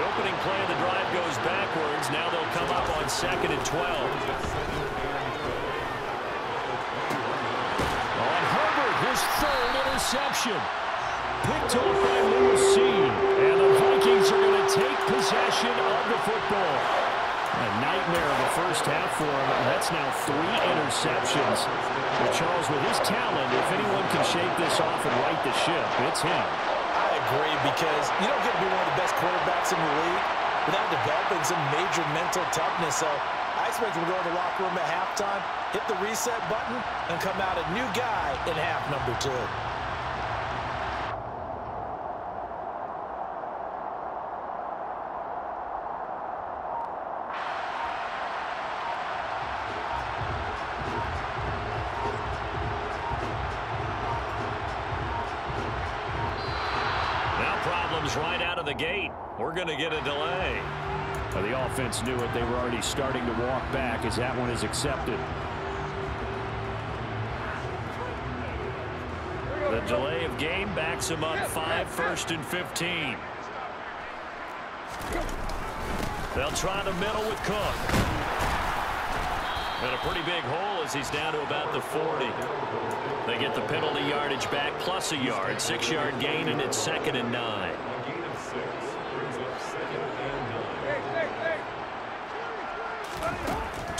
The opening play of the drive goes backwards. Now they'll come up on second and 12. On Herbert, his third interception. Picked off by Lewis. And the Vikings are going to take possession of the football. A nightmare of the first half for him. That's now three interceptions. But Charles, with his talent, if anyone can shake this off and right the ship, it's him. Agree because you don't get to be one of the best quarterbacks in the league without developing some major mental toughness. So I expect him to go the locker room at halftime, hit the reset button, and come out a new guy in half number two. Knew it. They were already starting to walk back as that one is accepted. The delay of game backs him up five first and 15. They'll try the middle with Cook. And a pretty big hole as he's down to about the 40. They get the penalty yardage back plus a yard. Six-yard gain, and it's second and nine.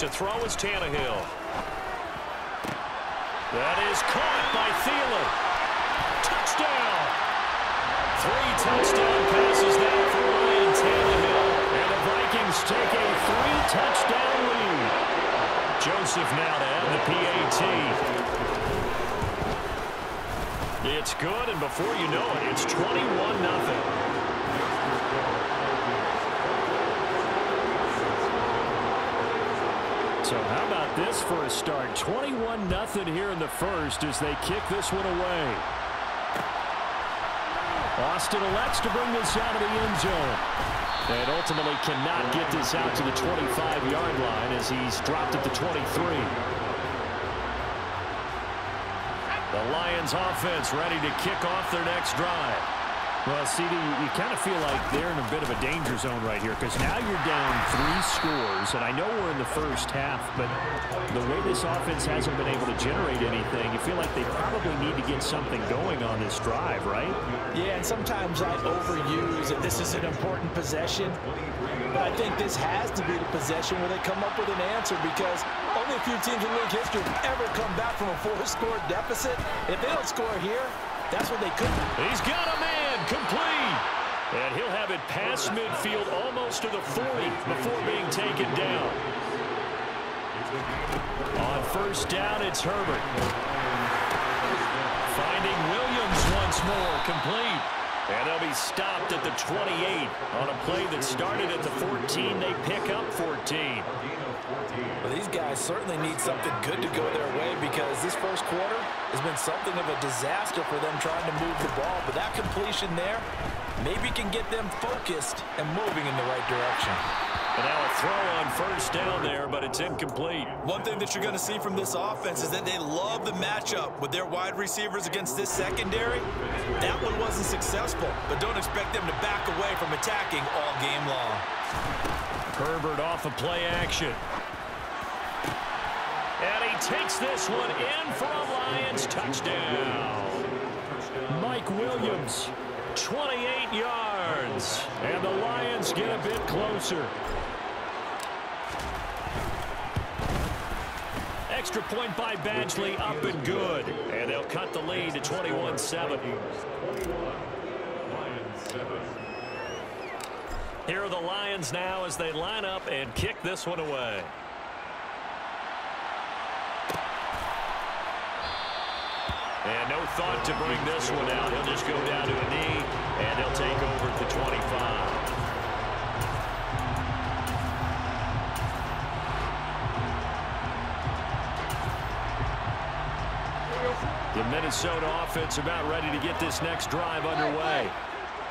To throw is Tannehill. That is caught by Thielen. Touchdown! Three touchdown passes now for Ryan Tannehill. And the Vikings take a three-touchdown lead. Joseph now to add the PAT. It's good, and before you know it, it's 21-0. So how about this for a start? 21-0 here in the first as they kick this one away. Austin elects to bring this out of the end zone. And ultimately cannot get this out to the 25-yard line as he's dropped at the 23. The Lions offense ready to kick off their next drive. Well, CD, you, kind of feel like they're in a bit of a danger zone right here because now you're down three scores, and I know we're in the first half, but the way this offense hasn't been able to generate anything, you feel like they probably need to get something going on this drive, right? Yeah, and sometimes I overuse it. This is an important possession, but I think this has to be the possession where they come up with an answer because only a few teams in league history have ever come back from a four-score deficit. If they don't score here, that's what they could do. He's got man complete. And he'll have it past midfield almost to the 40 before being taken down. On first down, it's Herbert. Finding Williams once more, complete. And they'll be stopped at the 28 on a play that started at the 14. They pick up 14. Well, these guys certainly need something good to go their way because this first quarter has been something of a disaster for them trying to move the ball. But that completion there maybe can get them focused and moving in the right direction. And now a throw on first down there, but it's incomplete. One thing that you're going to see from this offense is that they love the matchup with their wide receivers against this secondary. That one wasn't successful, but don't expect them to back away from attacking all game long. Herbert off of play action. And he takes this one in for a Lions touchdown. Mike Williams, 28 yards. And the Lions get a bit closer. Extra point by Badgley, up and good. And they'll cut the lead to 21-7. Here are the Lions now as they line up and kick this one away. And no thought to bring this one out. He'll just go down to a knee, and he'll take over at the 25. The Minnesota offense about ready to get this next drive underway.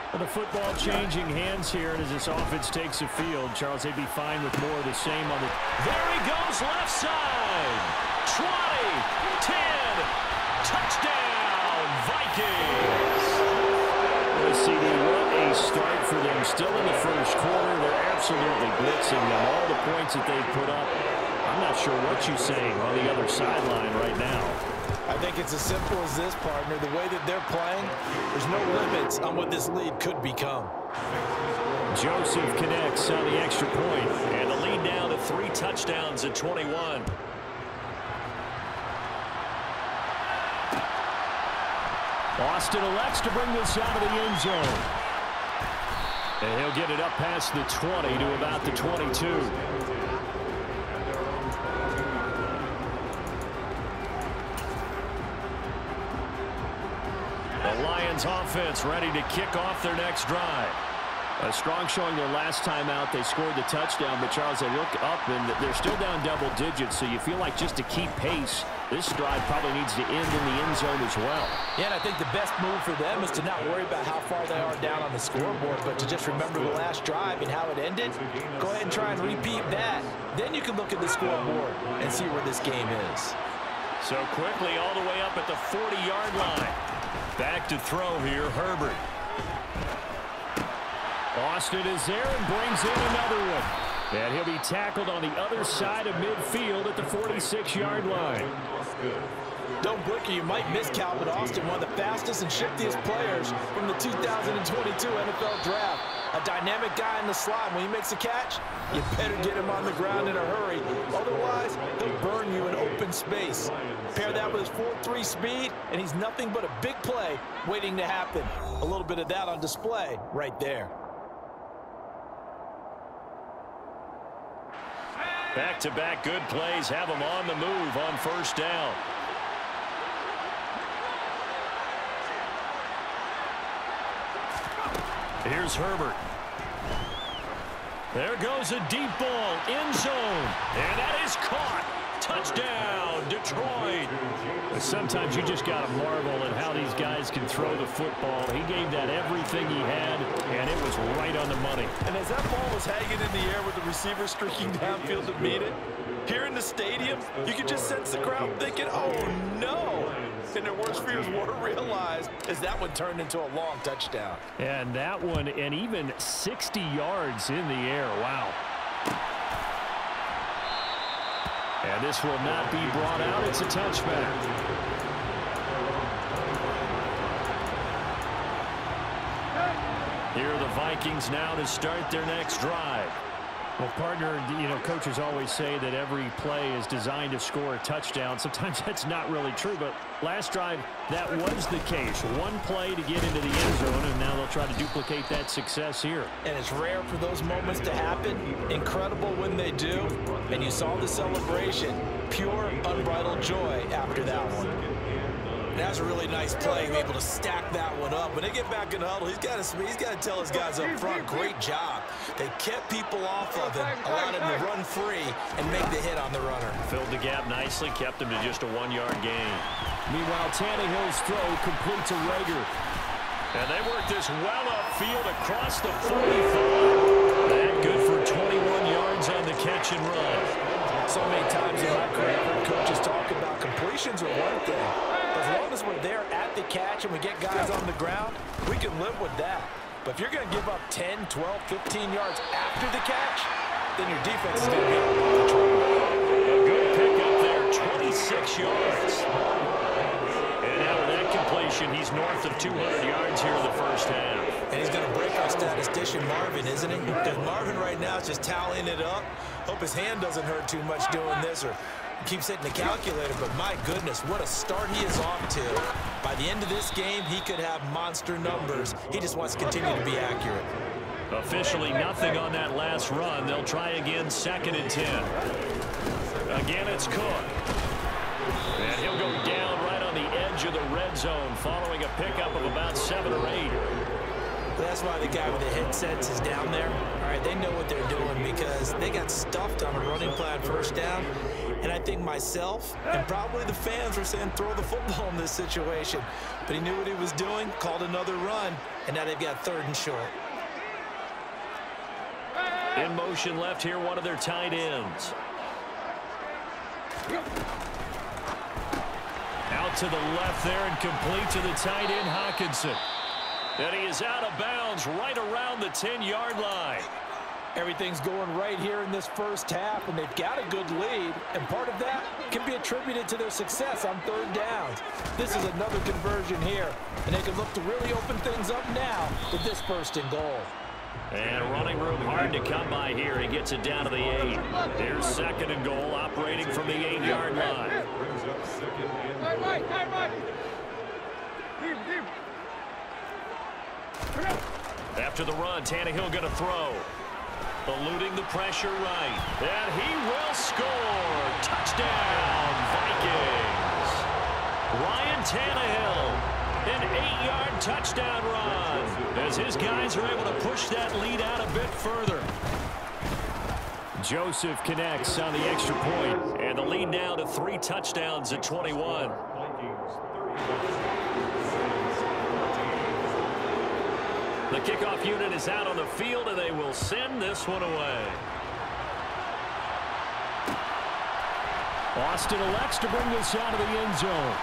Well, the football changing hands here, and as this offense takes the field, Charles, they'd be fine with more of the same on the... There he goes, left side. 20, 10, Touchdown, Vikings! Well, CD, what a start for them. Still in the first quarter. They're absolutely blitzing them, all the points that they've put up. I'm not sure what you're saying on the other sideline right now. I think it's as simple as this, partner. The way that they're playing, there's no limits on what this lead could become. Joseph connects on the extra point, and the lead down to three touchdowns at 21. Austin elects to bring this out of the end zone. And he'll get it up past the 20 to about the 22. Lions offense ready to kick off their next drive. A strong showing their last time out. They scored the touchdown, but Charles, they look up and they're still down double digits, so you feel like just to keep pace, this drive probably needs to end in the end zone as well. Yeah, and I think the best move for them is to not worry about how far they are down on the scoreboard, but to just remember the last drive and how it ended. Go ahead and try and repeat that. Then you can look at the scoreboard and see where this game is. So quickly all the way up at the 40-yard line. Back to throw here, Herbert. Austin is there and brings in another one. And he'll be tackled on the other side of midfield at the 46-yard line. Don't or you might miss Calvin Austin, one of the fastest and shiftiest players from the 2022 NFL Draft. A dynamic guy in the slot. When he makes a catch, you better get him on the ground in a hurry. Otherwise, he'll burn you in open space. Pair that with his 4-3 speed, and he's nothing but a big play waiting to happen. A little bit of that on display right there. Back-to-back -back good plays have them on the move on first down. Here's Herbert. There goes a deep ball, end zone, and that is caught. Touchdown, Detroit. Sometimes you just got to marvel at how these guys can throw the football. He gave that everything he had, and it was right on the money. And as that ball was hanging in the air with the receiver streaking downfield to meet it, here in the stadium, you could just sense the crowd thinking, oh, no. And their worst fears were realized as that one turned into a long touchdown. And that one, and even 60 yards in the air. Wow. And this will not be brought out. It's a touchback. Here are the Vikings now to start their next drive. Well, partner, you know, coaches always say that every play is designed to score a touchdown. Sometimes that's not really true, but last drive, that was the case. One play to get into the end zone, and now they'll try to duplicate that success here. And it's rare for those moments to happen. Incredible when they do. And you saw the celebration. Pure, unbridled joy after that one. That's a really nice play, able to stack that one up. When they get back in the huddle, he's got to he's got to tell his guys up front, great job. They kept people off of him, allowed him to run free and make the hit on the runner. Filled the gap nicely, kept him to just a one-yard gain. Meanwhile, Tannehill's throw complete to Reagor. And they work this well upfield across the 45. That good for 21 yards on the catch and run. So many times in my career, coaches talk about completions are one thing. As long as we're there at the catch and we get guys on the ground, we can live with that. But if you're going to give up 10, 12, 15 yards after the catch, then your defense is going to be trouble. A good pickup there, 26 yards. And now with that completion, he's north of 200 yards here in the first half. And he's going to break our statistician Marvin, isn't he? Because Marvin right now is just tallying it up. Hope his hand doesn't hurt too much doing this or keeps hitting the calculator, but my goodness, what a start he is off to. By the end of this game, he could have monster numbers. He just wants to continue to be accurate. Officially nothing on that last run. They'll try again second and 10. Again, it's Cook. And he'll go down right on the edge of the red zone following a pickup of about seven or eight. That's why the guy with the headsets is down there. All right, they know what they're doing because they got stuffed on a running plan first down. And I think myself and probably the fans were saying throw the football in this situation. But he knew what he was doing, called another run, and now they've got third and short. In motion left here, one of their tight ends. Out to the left there and complete to the tight end, Hockenson. And he is out of bounds right around the 10-yard line. Everything's going right here in this first half, and they've got a good lead, and part of that can be attributed to their success on third downs. This is another conversion here, and they can look to really open things up now with this first and goal. And running room hard to come by here. He gets it down to the eight. Here's second and goal, operating from the eight-yard line. After the run, Tannehill going to throw. Eluding the pressure right. And he will score. Touchdown, Vikings. Ryan Tannehill, an eight-yard touchdown run. As his guys are able to push that lead out a bit further. Joseph connects on the extra point, and the lead now to three touchdowns at 21. The kickoff unit is out on the field, and they will send this one away. Austin elects to bring this out of the end zone.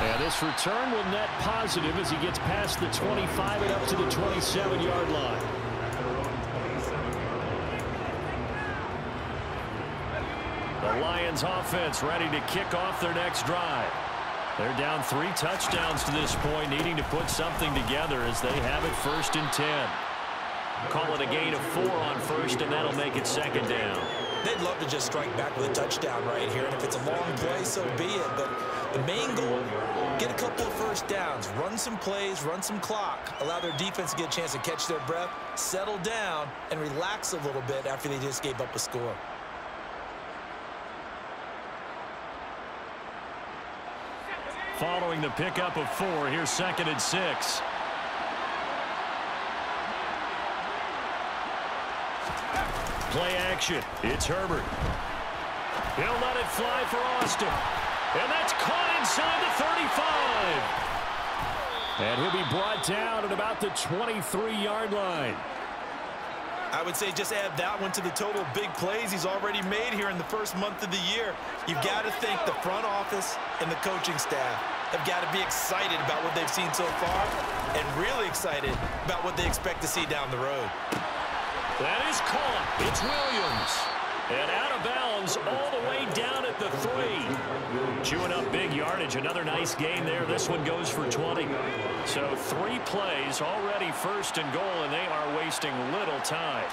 And this return will net positive as he gets past the 25 and up to the 27-yard line. The Lions offense ready to kick off their next drive. They're down three touchdowns to this point, needing to put something together as they have it first and 10. Call it a gain of four on first, and that'll make it second down. They'd love to just strike back with a touchdown right here, and if it's a long play, so be it. But the main goal, get a couple of first downs, run some plays, run some clock, allow their defense to get a chance to catch their breath, settle down, and relax a little bit after they just gave up a score. Following the pickup of four, here's second and six. Play action. It's Herbert. He'll let it fly for Austin. And that's caught inside the 35. And he'll be brought down at about the 23-yard line. I would say just add that one to the total big plays he's already made here in the first month of the year. You've got to thank the front office and the coaching staff have got to be excited about what they've seen so far and really excited about what they expect to see down the road. That is caught. It's Williams. And out of bounds all the way down at the three. Chewing up big yardage. Another nice gain there. This one goes for 20. So three plays already first and goal, and they are wasting little time.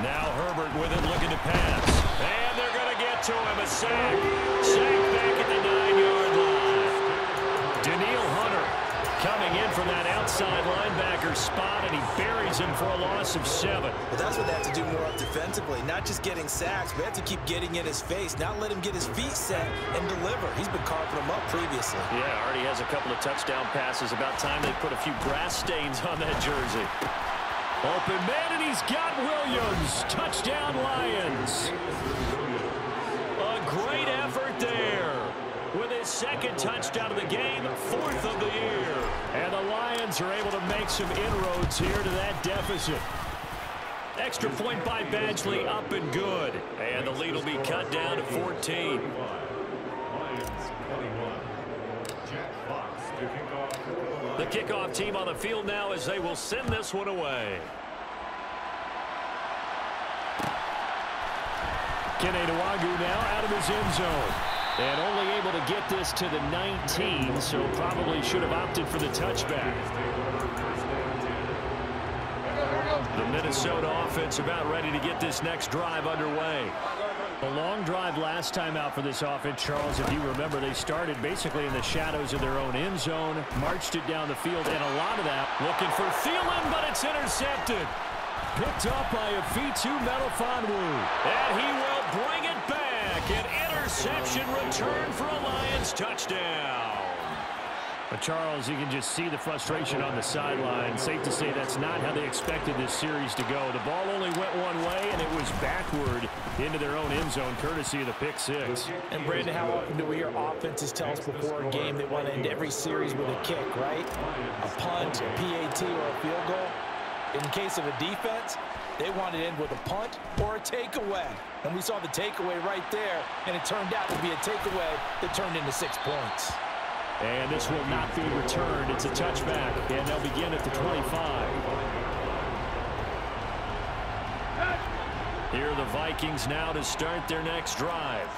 Now Herbert with it looking to pass. And they're going to get to him. A sack. Sack back coming in from that outside linebacker spot, and he buries him for a loss of seven. Well, that's what they have to do more defensively, not just getting sacks, but they have to keep getting in his face, not let him get his feet set and deliver. He's been carving them up previously. Yeah, already has a couple of touchdown passes. About time they put a few grass stains on that jersey. Open man, and he's got Williams. Touchdown, Lions. A great effort there with his second touchdown of the game, fourth of the year. And the Lions are able to make some inroads here to that deficit. Extra point by Badgley, up and good. And the lead will be cut down to 14. The kickoff team on the field now as they will send this one away. Kene Nwangwu now out of his end zone. And only able to get this to the 19, so probably should have opted for the touchback. The Minnesota offense about ready to get this next drive underway. A long drive last time out for this offense, Charles. If you remember, they started basically in the shadows of their own end zone, marched it down the field, and a lot of that looking for Thielen, but it's intercepted. Picked up by a Fitu Melifonwu. And he will bring interception return for a Lions touchdown. But Charles, you can just see the frustration on the sideline. Safe to say that's not how they expected this series to go. The ball only went one way, and it was backward into their own end zone, courtesy of the pick six. And Brandon, how often do we hear offenses tell us before a game they want to end every series with a kick, right? A punt, a PAT, or a field goal. In case of a defense, they want to end with a punt or a takeaway. And we saw the takeaway right there, and it turned out to be a takeaway that turned into six points. And this will not be returned. It's a touchback, and they'll begin at the 25. Here are the Vikings now to start their next drive.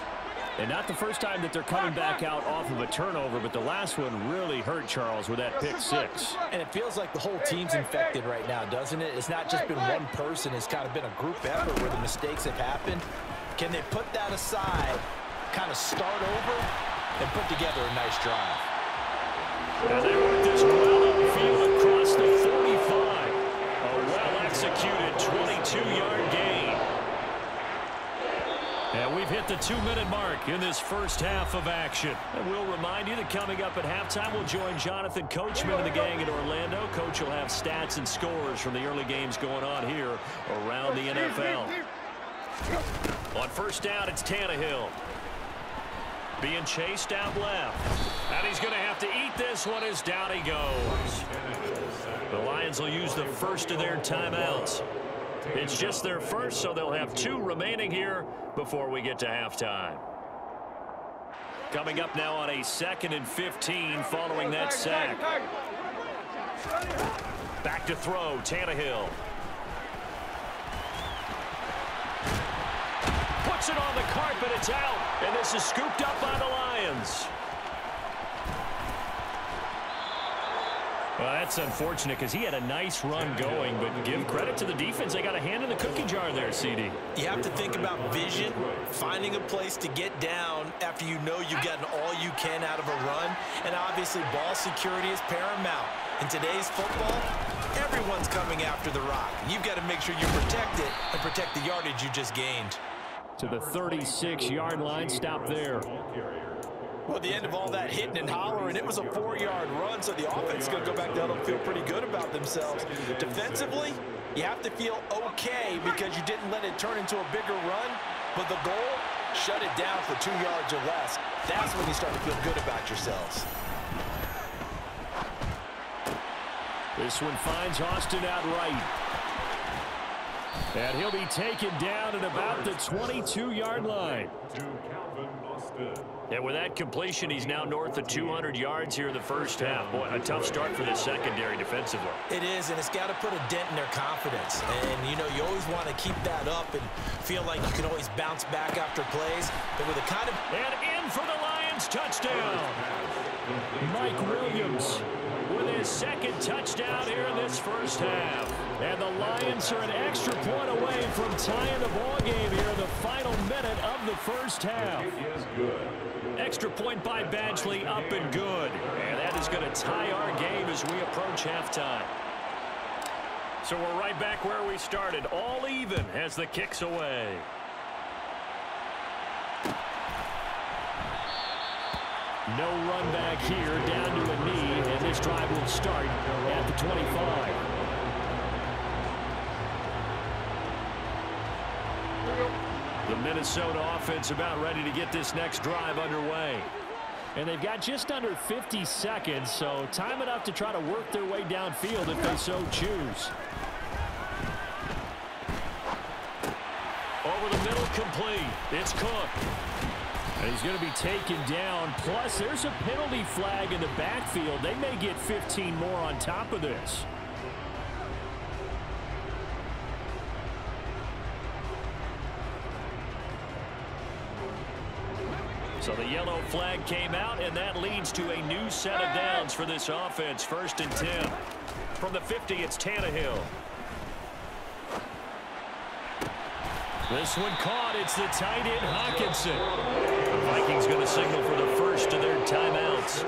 And not the first time that they're coming back out off of a turnover, but the last one really hurt Charles with that pick six. And it feels like the whole team's infected right now, doesn't it? It's not just been one person. It's kind of been a group effort where the mistakes have happened. Can they put that aside, kind of start over, and put together a nice drive? And they work this well upfield across the 45. A well-executed 22-yard gain. And we've hit the two-minute mark in this first half of action. And we'll remind you that coming up at halftime, we'll join Jonathan Coachman and the gang in Orlando. Coach will have stats and scores from the early games going on here around the NFL. On first down, it's Tannehill. Being chased out left. And he's going to have to eat this one as down he goes. The Lions will use the first of their timeouts. It's just their first, so they'll have two remaining here before we get to halftime. Coming up now on a second and 15 following that sack. Back to throw, Tannehill. Puts it on the carpet, it's out, and this is scooped up by the Lions. Well, that's unfortunate because he had a nice run going, but give credit to the defense. They got a hand in the cookie jar there, CD. You have to think about vision, finding a place to get down after you know you've gotten all you can out of a run, and obviously ball security is paramount. In today's football, everyone's coming after the rock. You've got to make sure you protect it and protect the yardage you just gained. To the 36-yard line, stop there. Well, the end of all that hitting and hollering, it was a four-yard run, so the offense is going to go back down and feel pretty good about themselves. Defensively, you have to feel okay because you didn't let it turn into a bigger run, but the goal, shut it down for two yards or less. That's when you start to feel good about yourselves. This one finds Austin out right. And he'll be taken down at about the 22-yard line. And with that completion, he's now north of 200 yards here in the first half. Boy, a tough start for the secondary defensively. It is, and it's got to put a dent in their confidence. And, you know, you always want to keep that up and feel like you can always bounce back after plays. But with a kind of... And in for the Lions touchdown. Mike Williams with his second touchdown here in this first half. And the Lions are an extra point away from tying the ball game here in the final minute of the first half. Extra point by Badgley, up and good. And that is going to tie our game as we approach halftime. So we're right back where we started, all even as the kicks away. No run back here, down to a knee, this drive will start at the 25. The Minnesota offense about ready to get this next drive underway. And they've got just under 50 seconds, so time enough to try to work their way downfield if they so choose. Over the middle, complete. It's Cook. He's going to be taken down. Plus, there's a penalty flag in the backfield. They may get 15 more on top of this. So the yellow flag came out, and that leads to a new set of downs for this offense. First and 10. From the 50, it's Tannehill. This one caught. It's the tight end, Hockenson. The Vikings going to signal for the first of their timeouts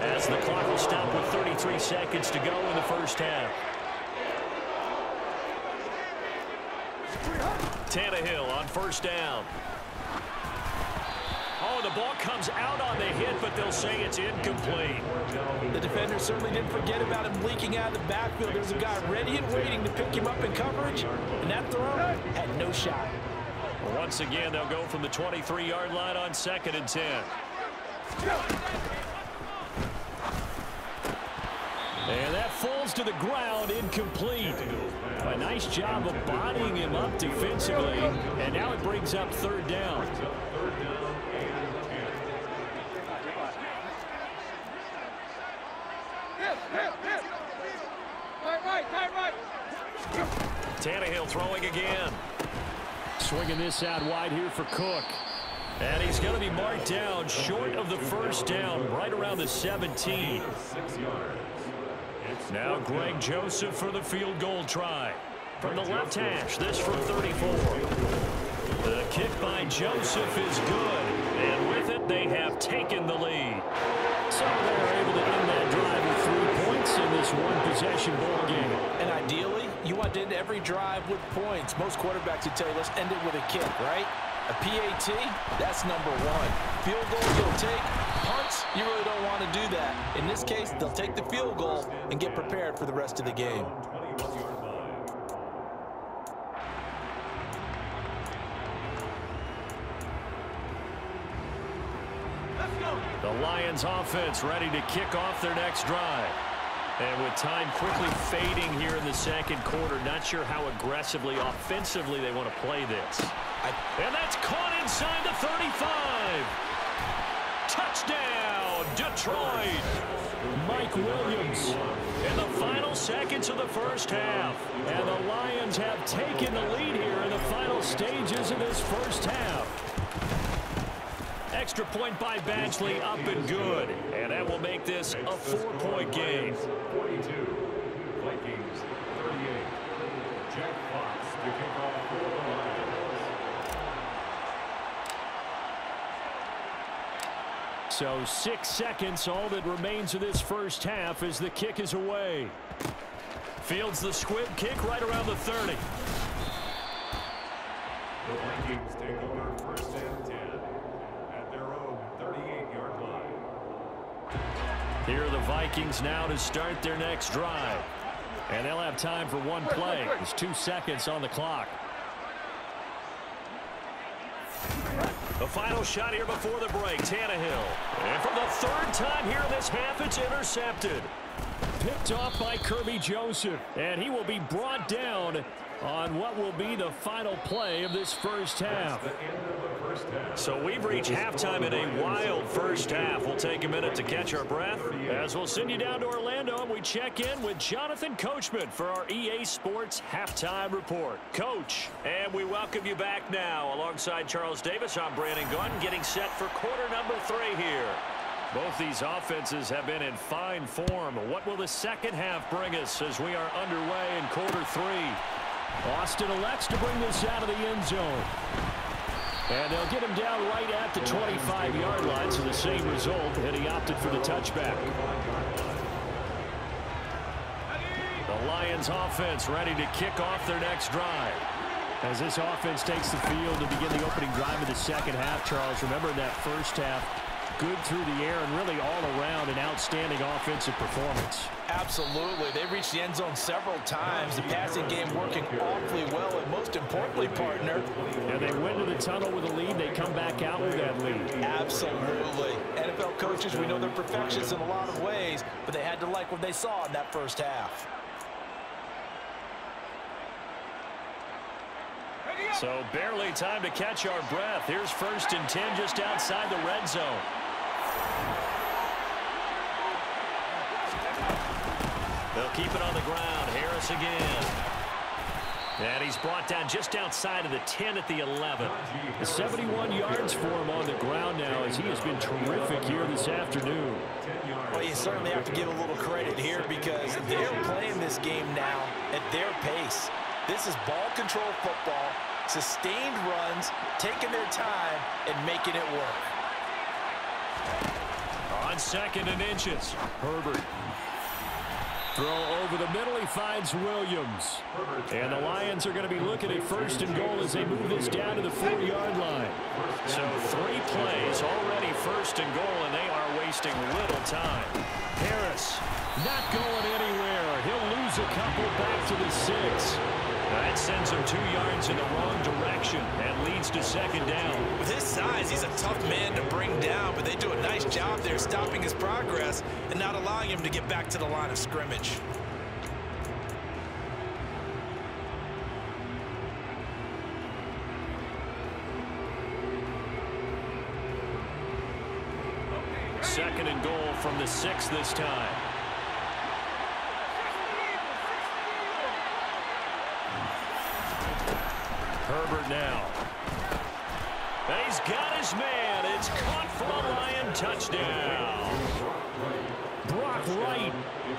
as the clock will stop with 33 seconds to go in the first half. Tannehill on first down. The ball comes out on the hit, but they'll say it's incomplete. The defender certainly didn't forget about him leaking out of the backfield. There's a guy ready and waiting to pick him up in coverage, and that throw had no shot. Once again, they'll go from the 23-yard line on second and 10. And that falls to the ground, incomplete. A nice job of bodying him up defensively, and now it brings up third down. Tannehill throwing again. Swinging this out wide here for Cook. And he's going to be marked down short of the first down, right around the 17. Now Greg Joseph for the field goal try. From the left hash, this from 34. The kick by Joseph is good. And with it, they have taken the lead. So they're able to end that drive with three points in this one-possession ball game. And ideally, you want to end every drive with points. Most quarterbacks would tell you, let's end it with a kick, right? A PAT, that's number one. Field goal you'll take. Punts, you really don't want to do that. In this case, they'll take the field goal and get prepared for the rest of the game. The Lions offense ready to kick off their next drive. And with time quickly fading here in the second quarter, not sure how aggressively, offensively they want to play this. And that's caught inside the 35. Touchdown, Detroit. Mike Williams in the final seconds of the first half. And the Lions have taken the lead here in the final stages of this first half. Extra point by Badgley up and good. And that will make this a four-point game. 42, Vikings 38. Jack Fox to kick off for the Lions. So six seconds, all that remains of this first half as the kick is away. Fields the squib kick right around the 30. Vikings now to start their next drive. And they'll have time for one play. There's two seconds on the clock. The final shot here before the break, Tannehill. And for the third time here in this half, it's intercepted. Picked off by Kerby Joseph. And he will be brought down on what will be the final play of this first half. So we've reached halftime in a wild first half. We'll take a minute to catch our breath as we'll send you down to Orlando and we check in with Jonathan Coachman for our EA Sports Halftime Report. Coach, and we welcome you back now. Alongside Charles Davis, I'm Brandon Gaudin getting set for quarter number three here. Both these offenses have been in fine form. What will the second half bring us as we are underway in quarter three? Austin elects to bring this out of the end zone. And they'll get him down right at the 25-yard line, so the same result, and he opted for the touchback. The Lions offense ready to kick off their next drive. As this offense takes the field to begin the opening drive of the second half, Charles, remember that first half, good through the air and really all around an outstanding offensive performance. Absolutely. They reached the end zone several times. The passing game working awfully well, and most importantly, partner. And they went to the tunnel with a lead. They come back out with that lead. Absolutely. NFL coaches, we know they're perfectionists in a lot of ways, but they had to like what they saw in that first half. So barely time to catch our breath. Here's first and 10 just outside the red zone. They'll keep it on the ground. Harris again. And he's brought down just outside of the 10 at the 11. 71 yards for him on the ground now as he has been terrific here this afternoon. Well, you certainly have to give a little credit here because they're playing this game now at their pace. This is ball control football, sustained runs, taking their time, and making it work. On second and inches, Herbert. Throw over the middle, he finds Williams. And the Lions are going to be looking at first and goal as they move this down to the four-yard line. So three plays already first and goal, and they are wasting little time. Harris not going anywhere. A couple back to the six. That sends him two yards in the wrong direction and leads to second down. With his size, he's a tough man to bring down, but they do a nice job there stopping his progress and not allowing him to get back to the line of scrimmage. Second and goal from the six this time. Herbert now. And he's got his man. It's caught for a Lion touchdown. Brock Wright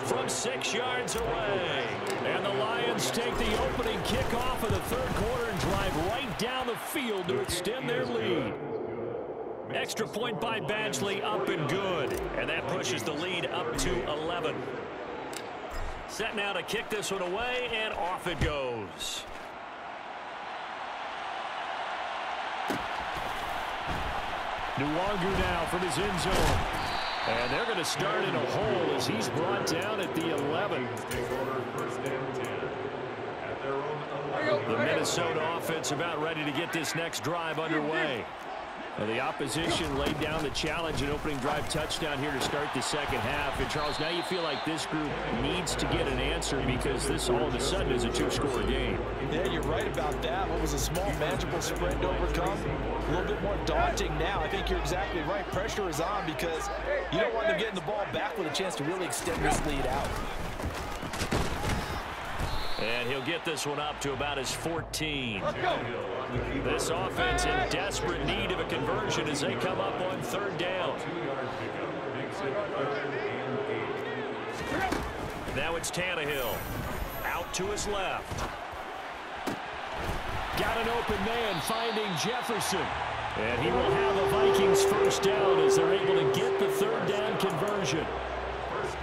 from six yards away. And the Lions take the opening kickoff of the third quarter and drive right down the field to extend their lead. Extra point by Badgley up and good. And that pushes the lead up to 11. Set now to kick this one away, and off it goes. Nwangwu now from his end zone. And they're going to start in a hole as he's brought down at the 11. The Minnesota offense about ready to get this next drive underway. And the opposition laid down the challenge and opening drive touchdown here to start the second half. And, Charles, now you feel like this group needs to get an answer because this all of a sudden is a two-score game. Yeah, you're right about that. What was a small, manageable spread to overcome? A little bit more daunting now. I think you're exactly right. Pressure is on because you don't want them getting the ball back with a chance to really extend this lead out. And he'll get this one up to about his 14. This offense in desperate need of a conversion as they come up on third down. Now it's Tannehill. Out to his left. Got an open man finding Jefferson. And he will have the Vikings first down as they're able to get the third down conversion.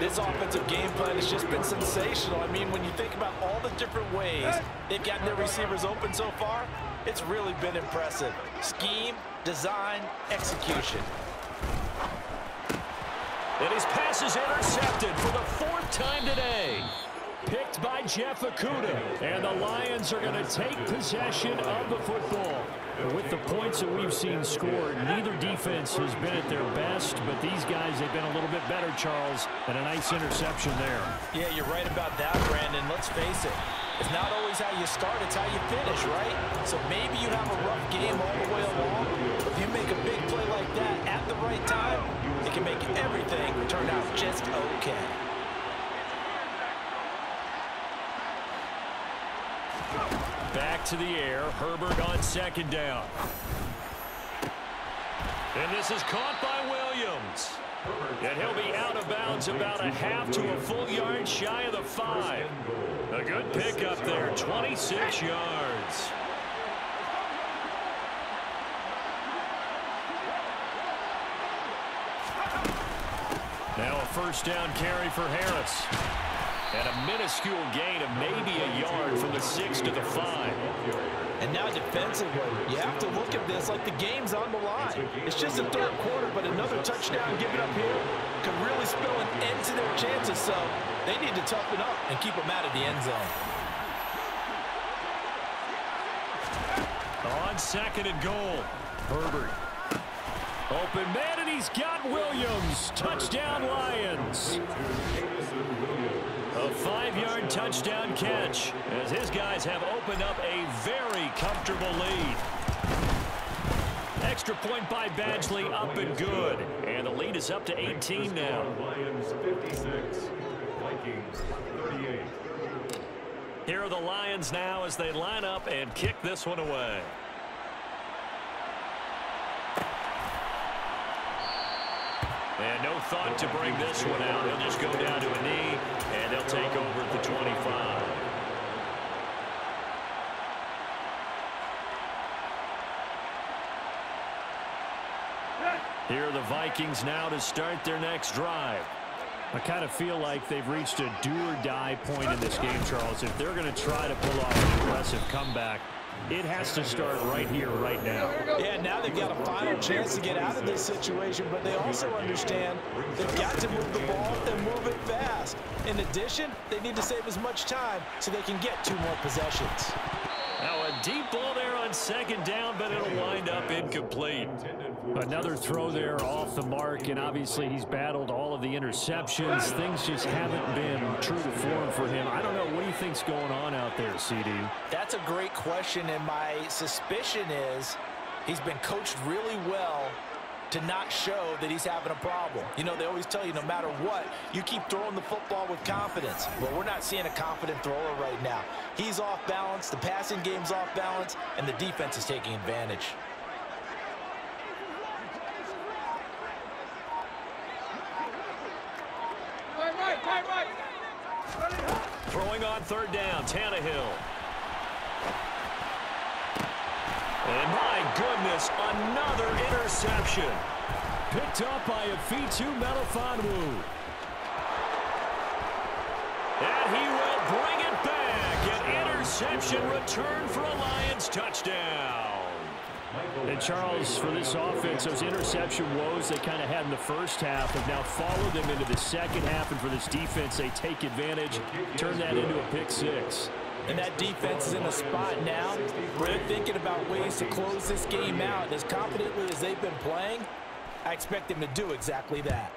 This offensive game plan has just been sensational. I mean, when you think about all the different ways they've gotten their receivers open so far, it's really been impressive. Scheme, design, execution. And his pass is intercepted for the fourth time today. Picked by Jeff Okudah. And the Lions are going to take possession of the football. With the points that we've seen scored, neither defense has been at their best, but these guys have been a little bit better, Charles, and a nice interception there. Yeah, you're right about that, Brandon. Let's face it. It's not always how you start, it's how you finish, right? So maybe you have a rough game all the way along. If you make a big play like that at the right time, it can make everything turn out just okay. Back to the air. Herbert on second down. And this is caught by Williams. And he'll be out of bounds about a half to a full yard shy of the five. A good pickup there, 26 yards. Now a first down carry for Harris. And a minuscule gain of maybe a yard from the six to the five. And now defensively, you have to look at this like the game's on the line. It's just a third quarter, but another touchdown given up here could really spell an end to their chances. So they need to toughen up and keep them out of the end zone. On second and goal, Herbert. Open man, and he's got Williams. Touchdown, Lions. A five-yard touchdown catch as his guys have opened up a very comfortable lead. Extra point by Badgley up and good. And the lead is up to 18 now. Lions 56, Vikings 38. Here are the Lions now as they line up and kick this one away. And no thought to bring this one out. He'll just go down to a knee, and they'll take over at the 25. Here are the Vikings now to start their next drive. I kind of feel like they've reached a do-or-die point in this game, Charles. If they're going to try to pull off an impressive comeback, it has to start right here, right now. Yeah, now they've got a final chance to get out of this situation, but they also understand they've got to move the ball and move it fast. In addition, they need to save as much time so they can get two more possessions. Now a deep ball there on second down, but it'll wind up incomplete. Another throw there off the mark, and obviously he's battled all of the interceptions. Things just haven't been true to form for him. I don't know. What do you think's going on out there, CD? That's a great question, and my suspicion is he's been coached really well to not show that he's having a problem. You know, they always tell you no matter what, you keep throwing the football with confidence. But we're not seeing a confident thrower right now. He's off balance, the passing game's off balance, and the defense is taking advantage. Right, right, right, Throwing on third down, Tannehill. And my goodness, another interception. Picked up by Ifeatu Melifonwu. And he will bring it back. An interception return for a Lions touchdown. And Charles, for this offense, those interception woes they kind of had in the first half have now followed them into the second half. And for this defense, they take advantage, turn that into a pick six. And that defense is in a spot now they're thinking about ways to close this game out. As confidently as they've been playing, I expect them to do exactly that.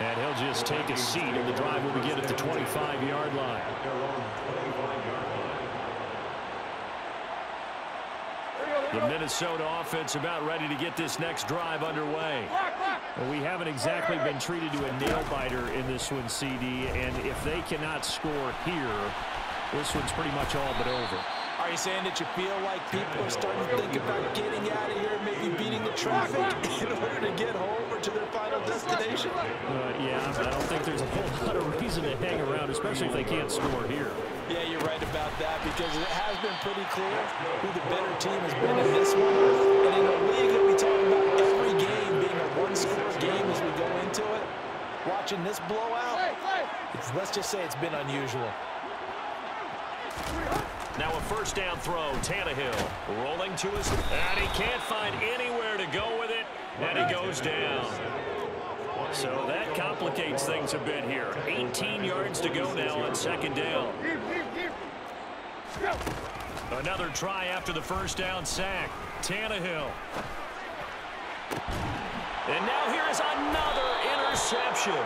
And he'll just take a seat, and the drive will begin at the 25-yard line. The Minnesota offense about ready to get this next drive underway. Well, we haven't exactly been treated to a nail-biter in this one, CD, and if they cannot score here, this one's pretty much all but over. Are you saying that you feel like people are starting to think about getting out of here, maybe beating the traffic in order to get home or to their final destination? Uh, yeah, I don't think there's a whole lot of reason to hang around, especially if they can't score here. Yeah, you're right about that because it has been pretty clear who the better team has been in this one. And in a league a game as we go into it, watching this blowout, let's just say it's been unusual. Now a first down throw, Tannehill rolling to his, and he can't find anywhere to go with it, and he goes down. So that complicates things a bit here. 18 yards to go now on second down. Another try after the first down sack. Tannehill. And now here's another interception.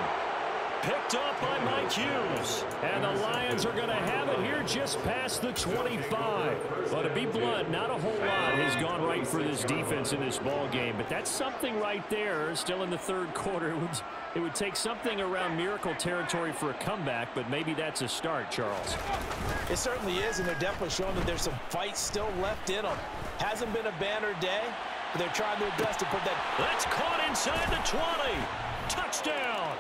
Picked up by Mike Hughes. And the Lions are going to have it here just past the 25. But to be blunt, not a whole lot has gone right for this defense in this ball game. But that's something right there. Still in the third quarter. It would, it would take something around miracle territory for a comeback, but maybe that's a start, Charles. It certainly is, and they're definitely showing that there's some fight still left in them. Hasn't been a banner day, they're trying their best to put that... That's caught inside the 20. Touchdown.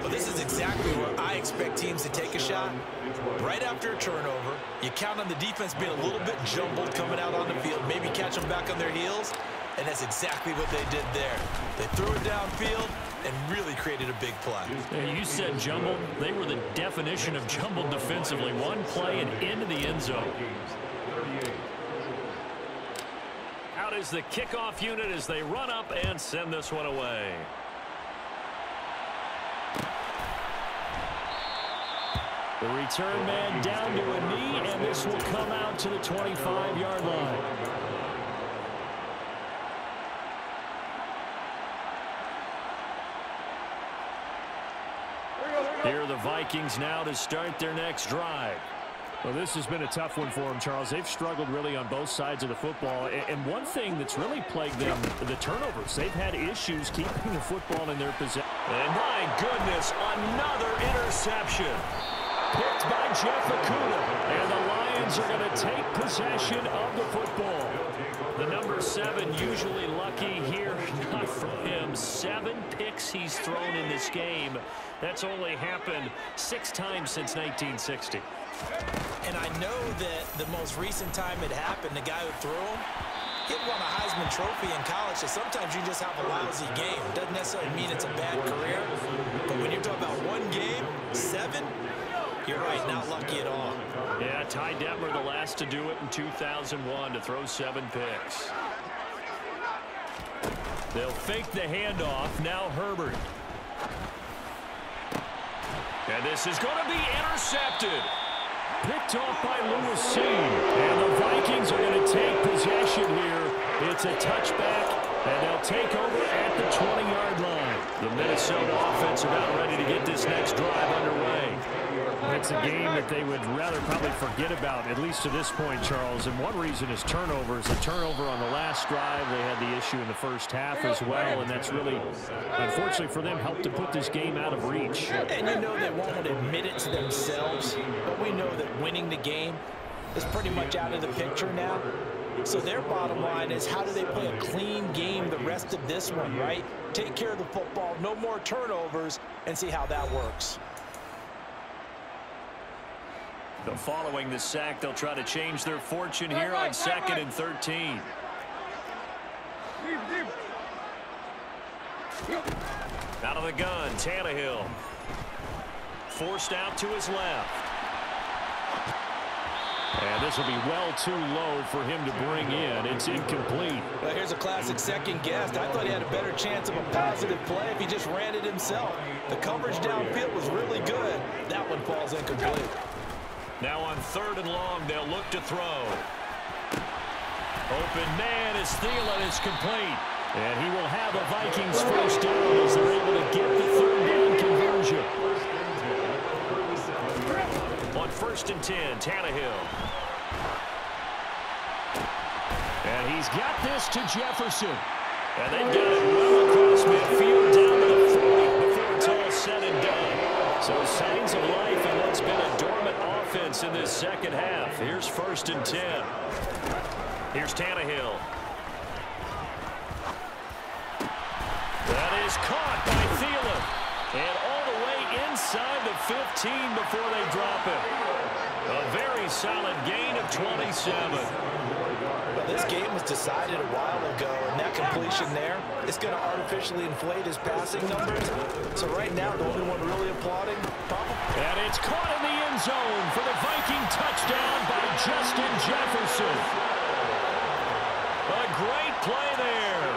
Well, this is exactly where I expect teams to take a shot. Right after a turnover, you count on the defense being a little bit jumbled coming out on the field, maybe catch them back on their heels, and that's exactly what they did there. They threw it downfield and really created a big play. Yeah, you said jumbled. They were the definition of jumbled defensively. One play and into the end zone. Out is the kickoff unit as they run up and send this one away. The return man down to a knee, and this will come out to the 25-yard line. Here are the Vikings now to start their next drive. Well, this has been a tough one for them, Charles. They've struggled really on both sides of the football. And one thing that's really plagued them, the turnovers. They've had issues keeping the football in their possession. And my goodness, another interception. Picked by Jeff Okudah. And the Lions are going to take possession of the football. The number seven usually lucky here. Not for him. Seven picks he's thrown in this game. That's only happened six times since 1960. And I know that the most recent time it happened, the guy who threw him, he'd won a Heisman Trophy in college, so sometimes you just have a lousy game. Doesn't necessarily mean it's a bad career, but when you're talking about one game, seven, you're right, not lucky at all. Yeah, Ty Detmer, the last to do it in 2001, to throw seven picks. They'll fake the handoff. Now Herbert. And this is going to be intercepted. Picked off by Lewis Cine. And the Vikings are going to take possession here. It's a touchback, and they'll take over at the 20-yard line. The Minnesota offense about ready to get this next drive underway. It's a game that they would rather probably forget about, at least to this point, Charles. And one reason is turnovers. The turnover on the last drive. They had the issue in the first half as well, and that's really, unfortunately for them, helped to put this game out of reach. And you know they won't admit it to themselves, but we know that winning the game is pretty much out of the picture now. So their bottom line is how do they play a clean game the rest of this one, right? Take care of the football, no more turnovers, and see how that works. The following the sack, they'll try to change their fortune here on second and 13. Out of the gun, Tannehill. Forced out to his left. And this will be well too low for him to bring in. It's incomplete. Well, here's a classic second guess. I thought he had a better chance of a positive play if he just ran it himself. The coverage downfield was really good. That one falls incomplete. Now on third and long, they'll look to throw. Open man is Thielen is complete. And he will have a Vikings first down as they're able to get the third down conversion. On first and 10, Tannehill. And he's got this to Jefferson. And they've got it well across midfield down to the 40 before it's all said and done. So signs of life in what's been a dormant offense in this second half. Here's first and 10. Here's Tannehill. That is caught by Thielen. And all the way inside the 15 before they drop it. A very solid gain of 27. But this game was decided a while ago, and that completion there is going to artificially inflate his passing numbers. So right now, the only one really applauding, probably. And it's caught in the end zone for the Viking touchdown by Justin Jefferson. A great play there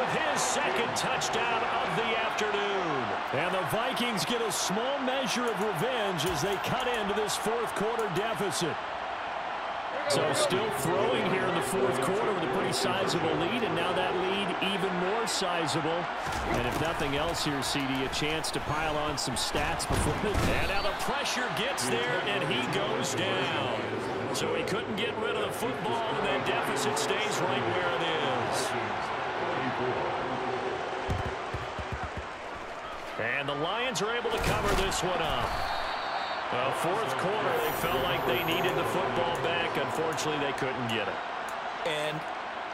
with his second touchdown of the afternoon. And the Vikings get a small measure of revenge as they cut into this fourth quarter deficit. So still throwing here in the fourth quarter with a pretty sizable lead, and now that lead even more sizable. And if nothing else here, CD, a chance to pile on some stats before. And now the pressure gets there, and he goes down. So he couldn't get rid of the football, and that deficit stays right where it is. And the Lions are able to cover this one up. Uh, fourth quarter, they felt like they needed the football back. Unfortunately, they couldn't get it. And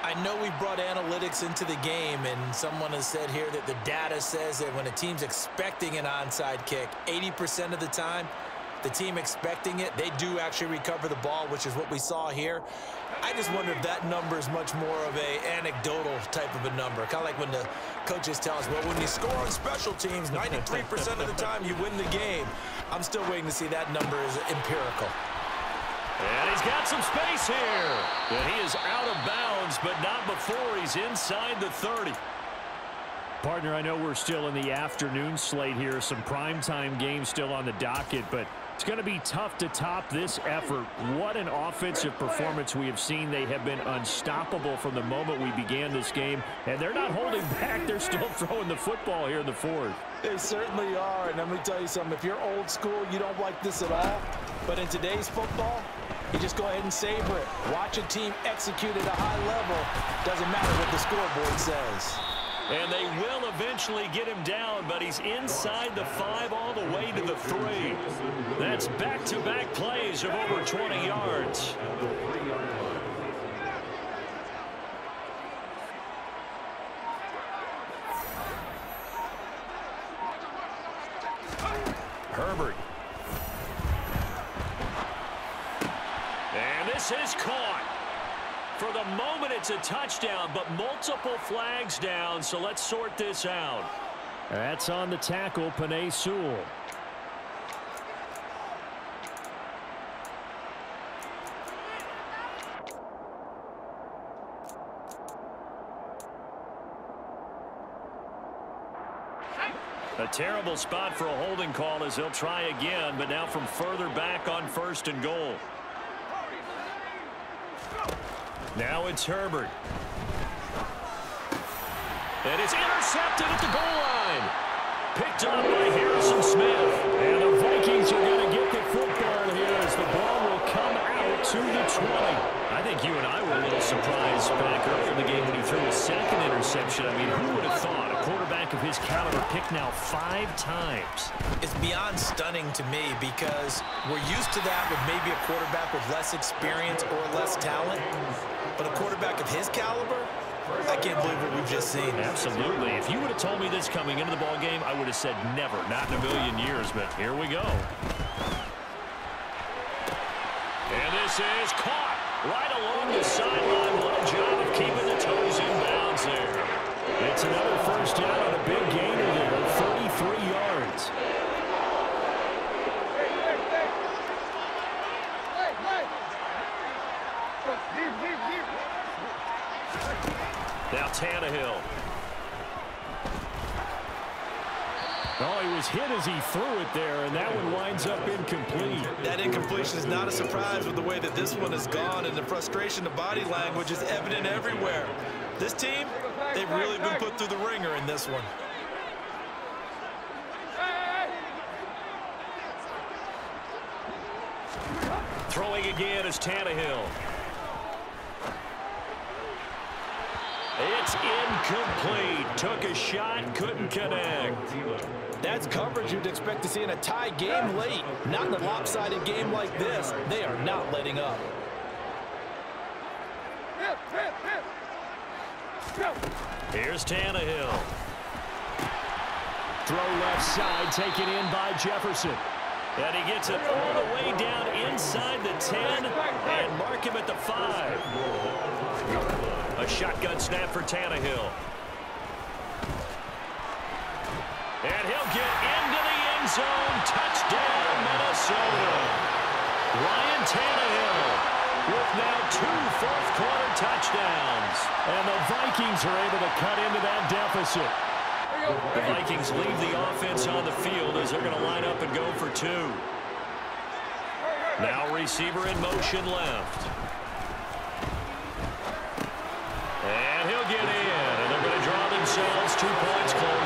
I know we brought analytics into the game, and someone has said here that the data says that when a team's expecting an onside kick, 80% of the time, the team expecting it, they do actually recover the ball, which is what we saw here. I just wonder if that number is much more of a anecdotal type of a number. Kind of like when the coaches tell us, well, when you score on special teams, 93% of the time you win the game. I'm still waiting to see that number is empirical. And he's got some space here. And he is out of bounds, but not before he's inside the 30. Partner, I know we're still in the afternoon slate here. Some primetime games still on the docket, but it's going to be tough to top this effort. What an offensive performance we have seen. They have been unstoppable from the moment we began this game, and they're not holding back. They're still throwing the football here in the fourth. They certainly are, and let me tell you something. If you're old school, you don't like this at all. But in today's football, you just go ahead and savor it. Watch a team execute at a high level. Doesn't matter what the scoreboard says. And they will eventually get him down, but he's inside the five all the way to the three. That's back-to-back -back plays of over 20 yards. Herbert. And this is caught. For the moment, it's a touchdown, but multiple flags down, so let's sort this out. That's on the tackle, Penei Sewell. A terrible spot for a holding call as he'll try again, but now from further back on first and goal. Now it's Herbert. And it's intercepted at the goal line. Picked up by Harrison Smith. And the Vikings are going to get the football here as the ball will come out to the 20. I think you and I were a little surprised back earlier in the game when he threw a second interception. I mean, who would have thought a quarterback of his caliber picked now five times? It's beyond stunning to me because we're used to that with maybe a quarterback with less experience or less talent. But a quarterback of his caliber, I can't believe what we've just seen. Absolutely. If you would have told me this coming into the ball game, I would have said never, not in a million years. But here we go. And this is caught right along the sideline. What a job of keeping the toes in bounds there. It's another first down on a big gainer there, 33 yards. Now Tannehill. Oh, he was hit as he threw it there, and that one winds up incomplete. That incompletion is not a surprise with the way that this one has gone, and the frustration of body language is evident everywhere. This team, they've really been put through the ringer in this one. Throwing again is Tannehill. It's incomplete. Took a shot, couldn't connect. That's coverage you'd expect to see in a tie game late. Not in a lopsided game like this. They are not letting up. Here's Tannehill. Throw left side, taken in by Jefferson. And he gets it all the way down inside the 10 and mark him at the 5. A shotgun snap for Tannehill. And he'll get into the end zone. Touchdown, Minnesota. Ryan Tannehill with now two fourth-quarter touchdowns. And the Vikings are able to cut into that deficit. The Vikings leave the offense on the field as they're going to line up and go for two. Now receiver in motion left. And he'll get in, and they're going to draw themselves two points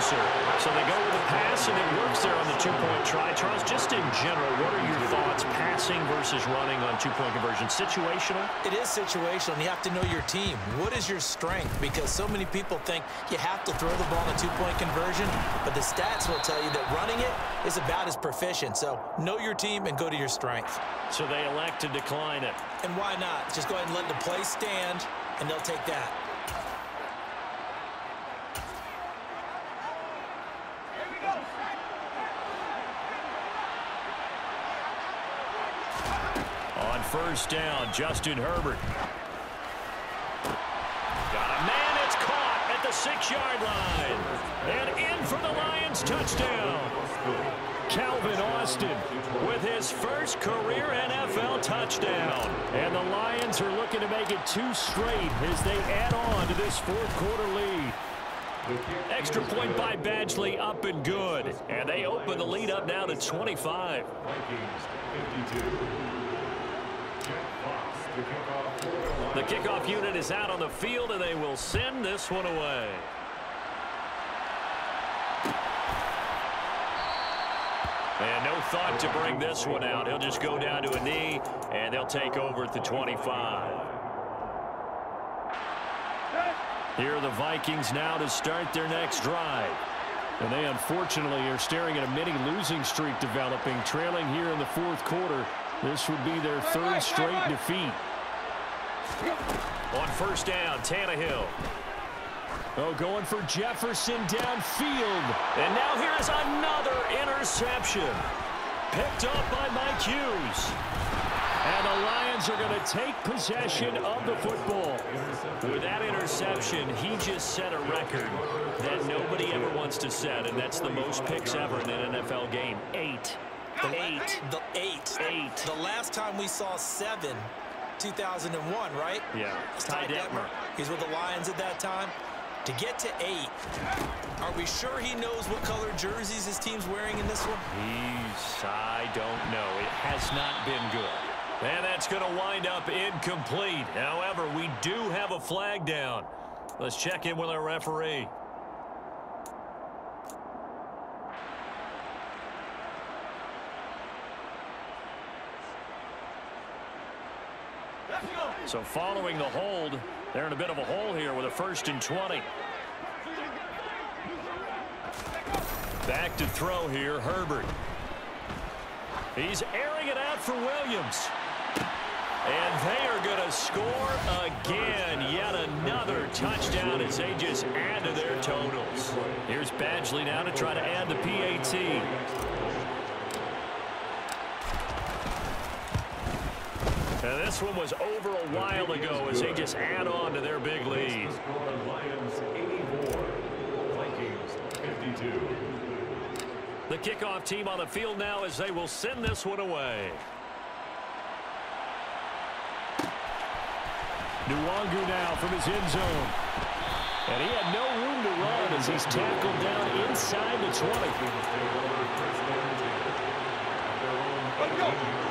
closer. So they go with the pass, and it works there on the two-point try. Charles, just in general, what are your thoughts, passing versus running on two-point conversion? Situational? It is situational, and you have to know your team. What is your strength? Because so many people think you have to throw the ball in a two-point conversion, but the stats will tell you that running it is about as proficient. So know your team and go to your strength. So they elect to decline it. And why not? Just go ahead and let the play stand, and they'll take that. On first down, Justin Herbert. Got a man, it's caught at the six-yard line. And in for the Lions touchdown. Calvin Austin with his first career NFL touchdown. And the Lions are looking to make it two straight as they add on to this fourth quarter lead. Extra point by Badgley up and good. And they open the lead up now to 25. Vikings 52. Jeff Fox to kick off for the kickoff unit is out on the field, and they will send this one away. And no thought to bring this one out. He'll just go down to a knee, and they'll take over at the 25. Here are the Vikings now to start their next drive. And they unfortunately are staring at a mini losing streak developing, trailing here in the fourth quarter. This would be their third straight defeat. On first down, Tannehill. Oh, going for Jefferson downfield. And now here's another interception. Picked up by Mike Hughes. And the Lions are going to take possession of the football. With that interception, he just set a record that nobody ever wants to set, and that's the most picks ever in an NFL game. Eight. The Eight. The eight. Eight. The last time we saw seven, 2001, right? Yeah. It's Ty Detmer. He's with the Lions at that time. To get to eight, are we sure he knows what color jerseys his team's wearing in this one? He's, I don't know. It has not been good. And that's going to wind up incomplete. However, we do have a flag down. Let's check in with our referee. So following the hold, they're in a bit of a hole here with a first and 20. Back to throw here, Herbert. He's airing it out for Williams. And they are going to score again. Yet another touchdown as they just add to their totals. Here's Badgley now to try to add the PAT. This one was over a while ago as they just add on to their big lead. Lions 84, Vikings 52. The kickoff team on the field now as they will send this one away. Nwangwu now from his end zone. And he had no room to run as he's tackled down inside the 20.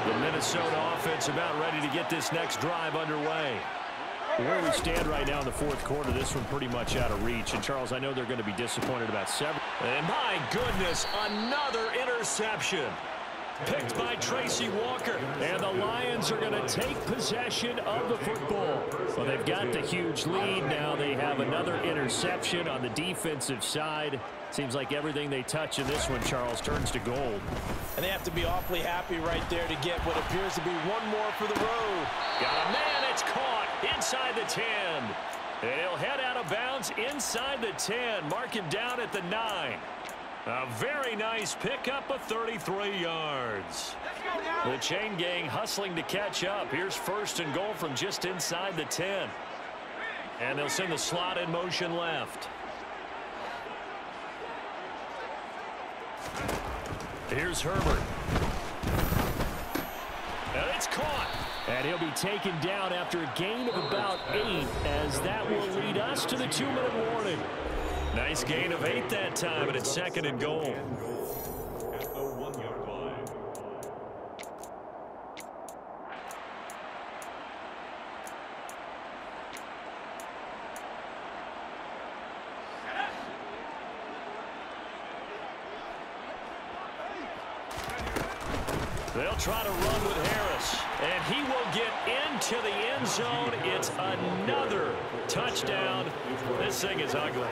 The Minnesota offense about ready to get this next drive underway. Where we stand right now in the fourth quarter, this one pretty much out of reach. And, Charles, I know they're going to be disappointed about several. And, my goodness, another interception. Picked by Tracy Walker. And the Lions are going to take possession of the football. Well, they've got the huge lead. Now they have another interception on the defensive side. Seems like everything they touch in this one, Charles, turns to gold. And they have to be awfully happy right there to get what appears to be one more for the road. Got a man, it's caught inside the 10. And he'll head out of bounds inside the 10. Mark him down at the 9. A very nice pickup of 33 yards. The chain gang hustling to catch up. Here's first and goal from just inside the 10. And they'll send the slot in motion left. Here's Herbert. And it's caught. And he'll be taken down after a gain of about eight as that will lead us to the two-minute warning. Nice gain of eight that time, and it's second and goal. At the one-yard line. They'll try to run with Harris, and he will get into the end zone. It's another touchdown. This thing is ugly.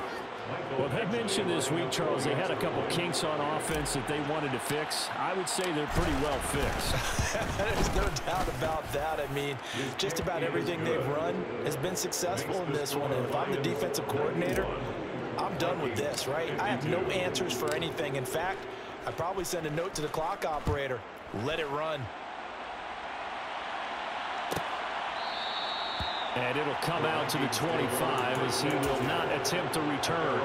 Well, they mentioned this week, Charles, they had a couple kinks on offense that they wanted to fix. I would say they're pretty well fixed. There's no doubt about that. I mean, just about everything they've run has been successful in this one. And if I'm the defensive coordinator, I'm done with this, right? I have no answers for anything. In fact, I'd probably send a note to the clock operator. Let it run. And it'll come out to the 25 as he will not attempt to return.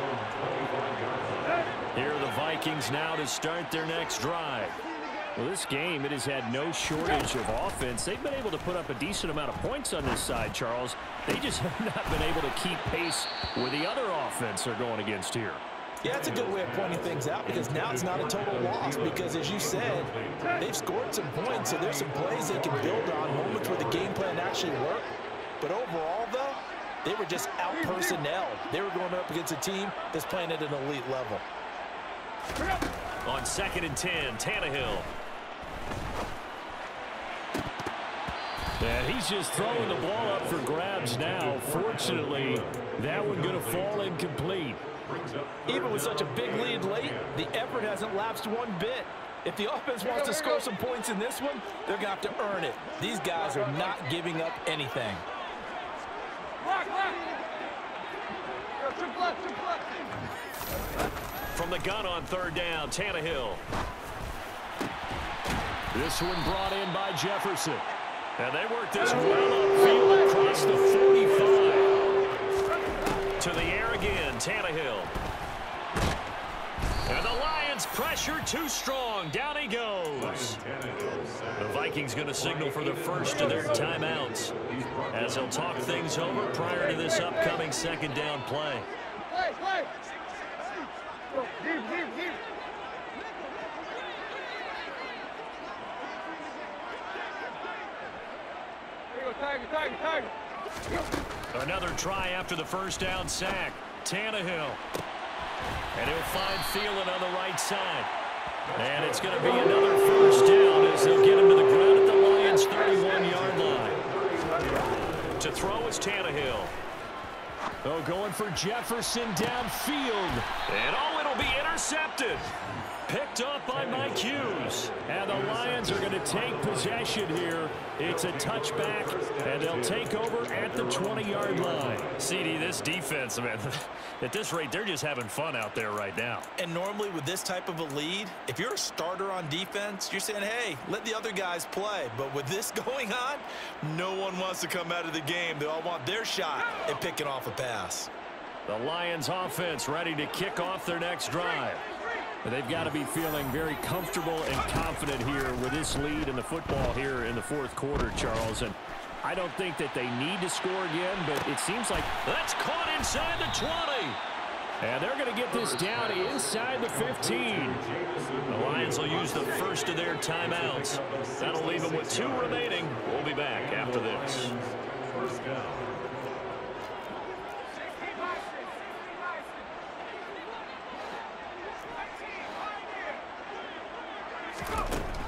Vikings now to start their next drive. Well, this game, it has had no shortage of offense. They've been able to put up a decent amount of points on this side, Charles. They just have not been able to keep pace with the other offense they're going against here. Yeah, that's a good way of pointing things out because now it's not a total loss because, as you said, they've scored some points, so there's some plays they can build on, moments where the game plan actually worked. But overall, though, they were just out-personnel. They were going up against a team that's playing at an elite level. On second and 10, Tannehill. And he's just throwing the ball up for grabs now. Fortunately, that one going to fall incomplete. Even with such a big lead late, the effort hasn't lapsed one bit. If the offense wants to score some points in this one, they're going to have to earn it. These guys are not giving up anything. From the gun on third down, Tannehill. This one brought in by Jefferson. And they work this well upfield across the 45. To the air again, Tannehill. And the Lions pressure too strong. Down he goes. The Vikings going to signal for the first of their timeouts as they'll talk things over prior to this upcoming second down play. Another try after the first down sack. Tannehill. And he'll find Thielen on the right side. And it's going to be another first down as they'll get him to the ground at the Lions' 31-yard line. To throw is Tannehill. Oh, going for Jefferson downfield. And be intercepted. Picked up by Mike Hughes. And the Lions are going to take possession here. It's a touchback, and they'll take over at the 20-yard line. CD, this defense, man, at this rate, they're just having fun out there right now. And normally with this type of a lead, if you're a starter on defense, you're saying, hey, let the other guys play. But with this going on, no one wants to come out of the game. They all want their shot at picking off a pass. The Lions offense ready to kick off their next drive. But they've got to be feeling very comfortable and confident here with this lead in the football here in the fourth quarter, Charles. And I don't think that they need to score again, but it seems like that's caught inside the 20. And they're going to get this down inside the 15. The Lions will use the first of their timeouts. That'll leave them with two remaining. We'll be back after this.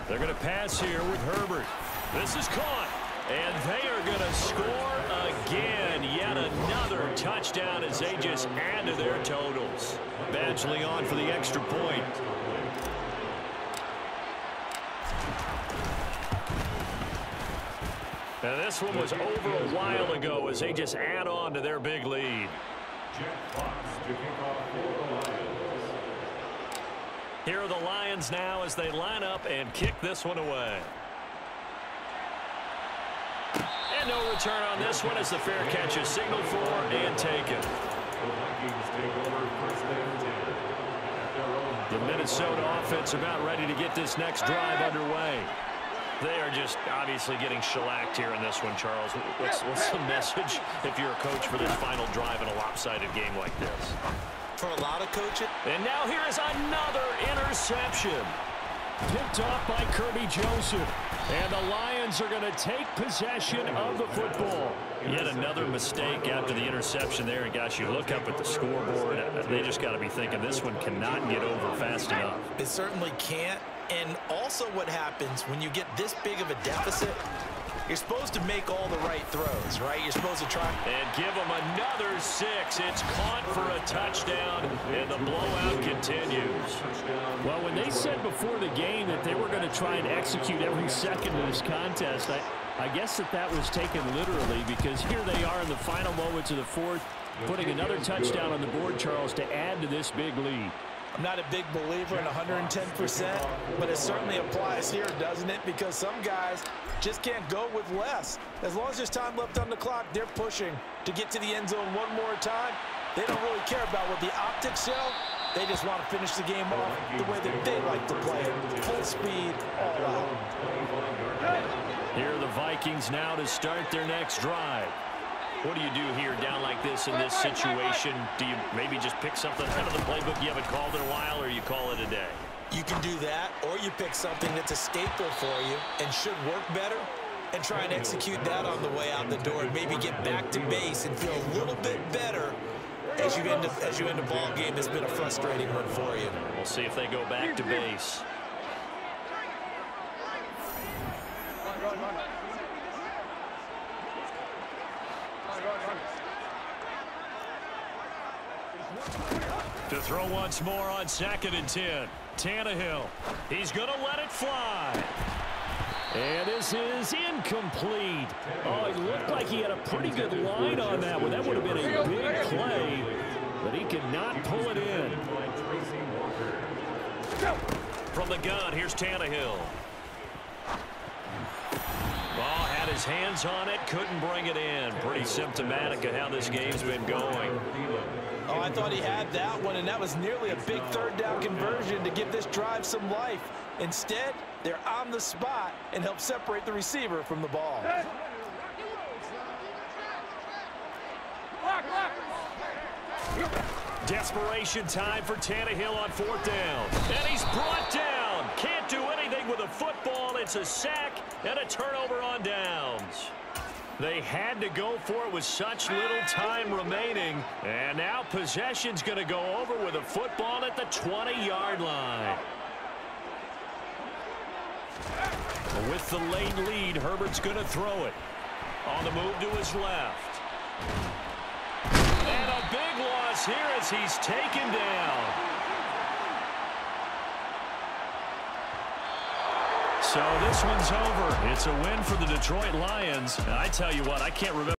They're going to pass here with Herbert. This is caught. And they are going to score again. Yet another touchdown as they just add to their totals. Badgley on for the extra point. And this one was over a while ago as they just add on to their big lead. Jack Fox to kick off for the Lions. Here are the Lions now as they line up and kick this one away. And no return on this one as the fair catch is signaled for and taken. The Vikings take over first and 10 at their own The Minnesota offense about ready to get this next drive underway. They are just obviously getting shellacked here in this one, Charles. What's, what's the message if you're a coach for this final drive in a lopsided game like this? For a lot of coaches, And now here is another interception. Picked off by Kerby Joseph. And the Lions are going to take possession of the football. Yet another mistake after the interception there. And gosh, you look up at the scoreboard. They just got to be thinking this one cannot get over fast enough. it certainly can't. And also what happens when you get this big of a deficit, you're supposed to make all the right throws, right? You're supposed to try. And give them another six. It's caught for a touchdown, and the blowout continues. Well, when they said before the game that they were going to try and execute every second of this contest, I, I guess that that was taken literally because here they are in the final moments of the fourth, putting another touchdown on the board, Charles, to add to this big lead. I'm not a big believer in 110%, but it certainly applies here, doesn't it? Because some guys just can't go with less. As long as there's time left on the clock, they're pushing to get to the end zone one more time. They don't really care about what the optics show. They just want to finish the game off the way that they like to play it. Full speed, all out. Here are the Vikings now to start their next drive. What do you do here down like this in this situation? Do you maybe just pick something out of the playbook you haven't called in a while, or you call it a day? You can do that, or you pick something that's a staple for you and should work better and try and execute that on the way out the door and maybe get back to base and feel a little bit better as you end a, as you end a ball game that's been a frustrating one for you. We'll see if they go back to base. To throw once more on second and 10. Tannehill. He's going to let it fly. And this is incomplete. Oh, it looked like he had a pretty good line on that one. That would have been a big play, but he could not pull it in. From the gun, here's Tannehill. Ball had his hands on it, couldn't bring it in. Pretty symptomatic of how this game's been going. Oh, I thought he had that one, and that was nearly a big third down conversion to give this drive some life. Instead, they're on the spot and help separate the receiver from the ball. Desperation time for Tannehill on fourth down. And he's brought down. Can't do anything with a football. It's a sack and a turnover on downs. They had to go for it with such little time remaining. And now possession's going to go over with a football at the 20-yard line. With the late lead, Herbert's going to throw it. On the move to his left. And a big loss here as he's taken down. So this one's over. It's a win for the Detroit Lions. And I tell you what, I can't remember.